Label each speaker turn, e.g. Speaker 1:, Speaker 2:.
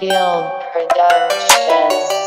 Speaker 1: Teal Productions.